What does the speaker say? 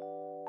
you